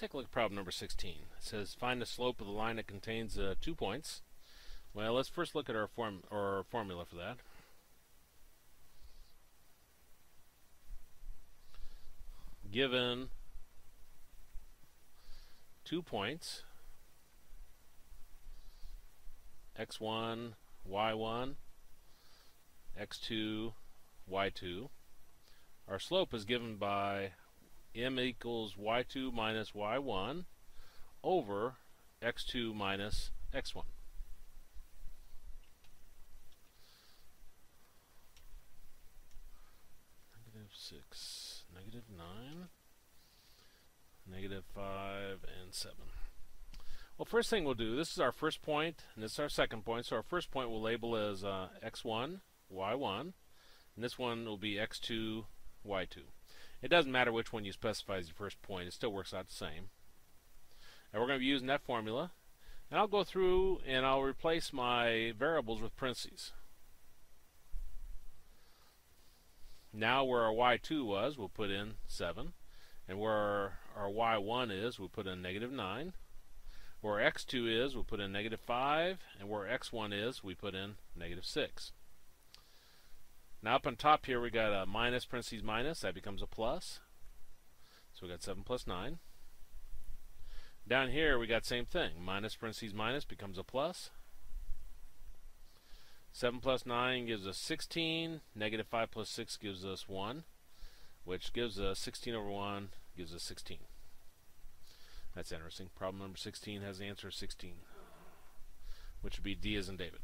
take a look at problem number 16. It says find the slope of the line that contains uh, two points. Well, let's first look at our form or formula for that. Given two points, x1, y1, x2, y2. Our slope is given by m equals y2 minus y1 over x2 minus x1. Negative 6, negative 9, negative 5, and 7. Well, first thing we'll do, this is our first point, and this is our second point. So our first point we'll label as uh, x1, y1, and this one will be x2, y2. It doesn't matter which one you specify as your first point, it still works out the same. And we're going to be using that formula. And I'll go through and I'll replace my variables with parentheses. Now where our y2 was, we'll put in 7. And where our y1 is, we'll put in negative 9. Where x2 is, we'll put in negative 5. And where x1 is, we put in negative 6. Now up on top here we got a minus parentheses minus, that becomes a plus. So we got 7 plus 9. Down here we got same thing, minus parentheses minus becomes a plus. 7 plus 9 gives us 16, negative 5 plus 6 gives us 1, which gives us 16 over 1 gives us 16. That's interesting. Problem number 16 has the answer 16, which would be D as in David.